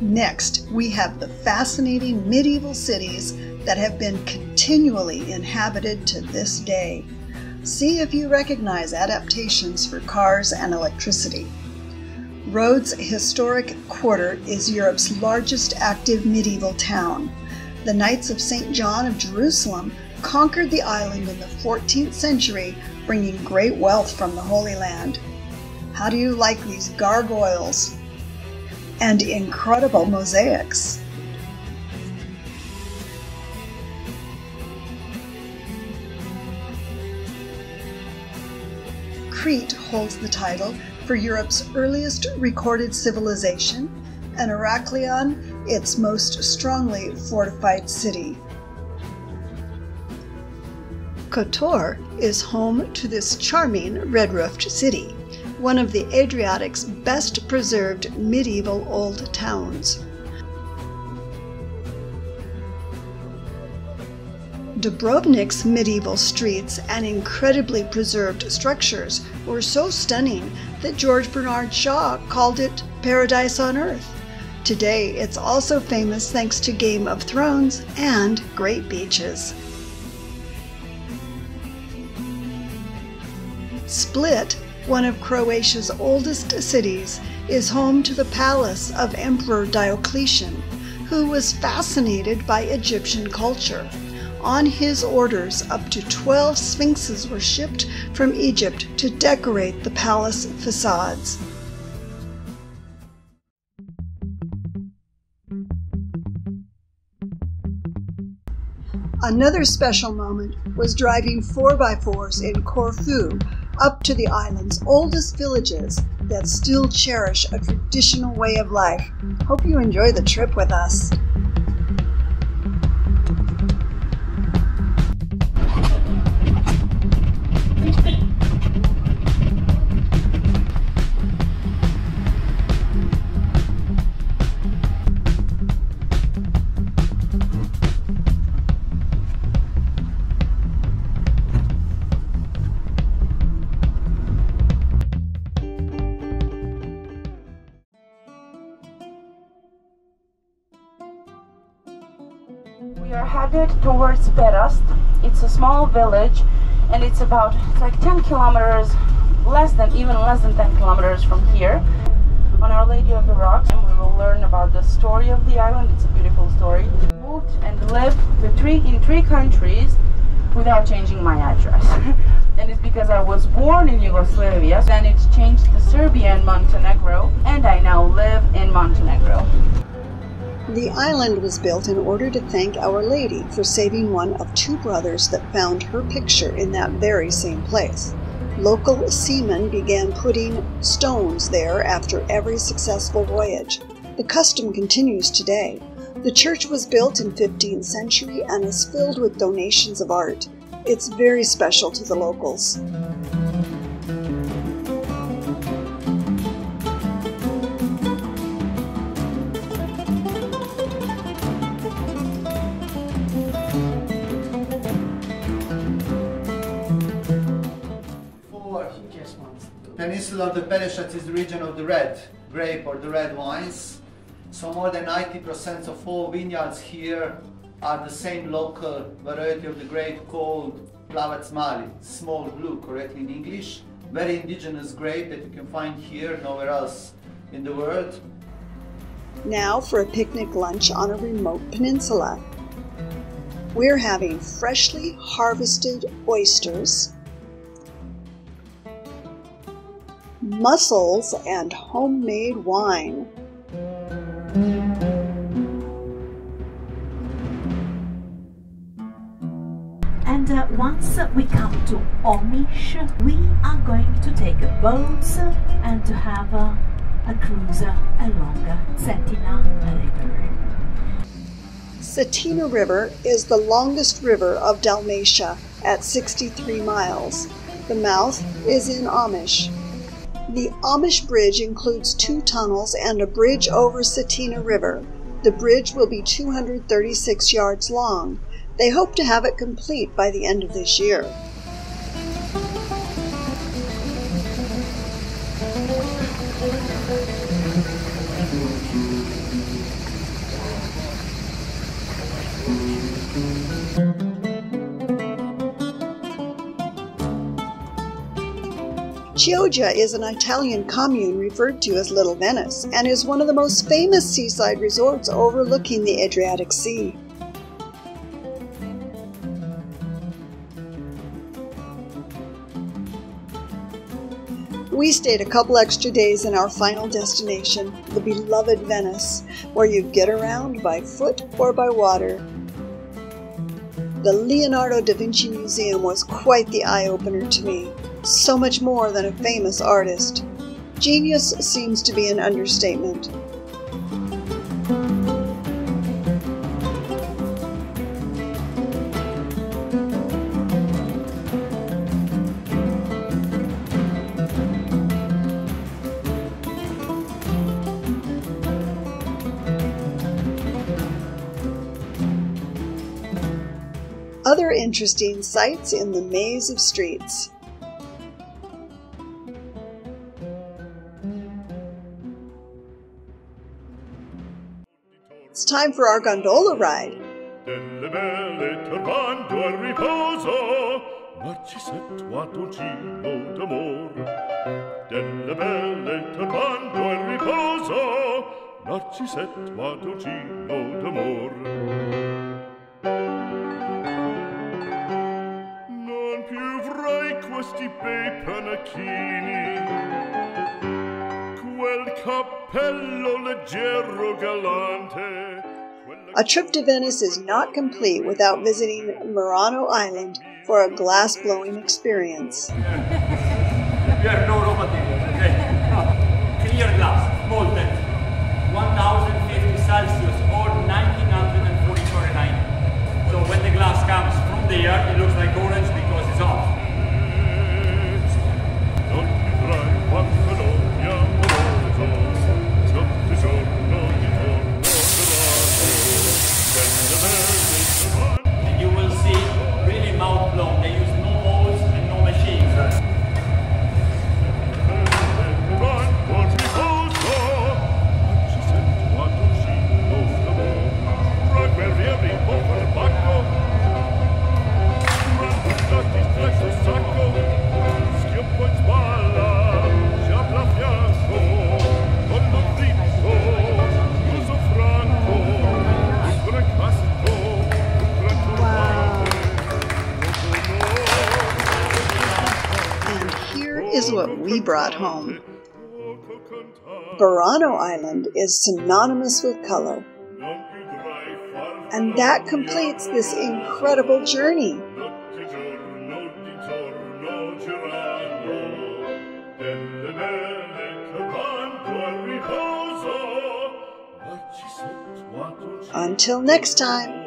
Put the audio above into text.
Next, we have the fascinating medieval cities that have been continually inhabited to this day. See if you recognize adaptations for cars and electricity. Rhodes Historic Quarter is Europe's largest active medieval town. The Knights of St. John of Jerusalem conquered the island in the 14th century, bringing great wealth from the Holy Land. How do you like these gargoyles? And incredible mosaics. Crete holds the title for Europe's earliest recorded civilization, and Heraklion its most strongly fortified city. Kotor is home to this charming red roofed city, one of the Adriatic's best preserved medieval old towns. Dubrovnik's medieval streets and incredibly preserved structures were so stunning that George Bernard Shaw called it Paradise on Earth. Today, it's also famous thanks to Game of Thrones and great beaches. Split, one of Croatia's oldest cities, is home to the palace of Emperor Diocletian, who was fascinated by Egyptian culture. On his orders, up to 12 sphinxes were shipped from Egypt to decorate the palace facades. Another special moment was driving 4x4s in Corfu up to the island's oldest villages that still cherish a traditional way of life. Hope you enjoy the trip with us. We are headed towards Perast. It's a small village and it's about it's like 10 kilometers, less than even less than 10 kilometers from here. On Our Lady of the Rocks, and we will learn about the story of the island. It's a beautiful story. Moved and lived the three in three countries without changing my address. and it's because I was born in Yugoslavia, then it changed to Serbia and Montenegro, and I now live in Montenegro. The island was built in order to thank Our Lady for saving one of two brothers that found her picture in that very same place. Local seamen began putting stones there after every successful voyage. The custom continues today. The church was built in 15th century and is filled with donations of art. It's very special to the locals. Peninsula the Pelješac is the region of the red grape or the red wines. So more than 90% of all vineyards here are the same local variety of the grape called Plavac Mali, small blue, correctly in English. Very indigenous grape that you can find here, nowhere else in the world. Now for a picnic lunch on a remote peninsula. We're having freshly harvested oysters mussels, and homemade wine. And uh, once we come to Omiš, we are going to take a boat and to have uh, a cruise along the Cetina River. Cetina River is the longest river of Dalmatia at 63 miles. The mouth is in Omiš. The Omiš Bridge includes two tunnels and a bridge over Cetina River. The bridge will be 236 yards long. They hope to have it complete by the end of this year. Chioggia is an Italian commune referred to as Little Venice and is one of the most famous seaside resorts overlooking the Adriatic Sea. We stayed a couple extra days in our final destination, the beloved Venice, where you get around by foot or by water. The Leonardo da Vinci Museum was quite the eye opener to me so much more than a famous artist. Genius seems to be an understatement. Other interesting sights in the maze of streets. It's time for our gondola ride. Delle belle turbando riposo, Narcisetto d'amor. Non più questi bei pennacchini, A trip to Venice is not complete without visiting Murano Island for a glass blowing experience. Is what we brought home. Burano Island is synonymous with color, and that completes this incredible journey. Until next time.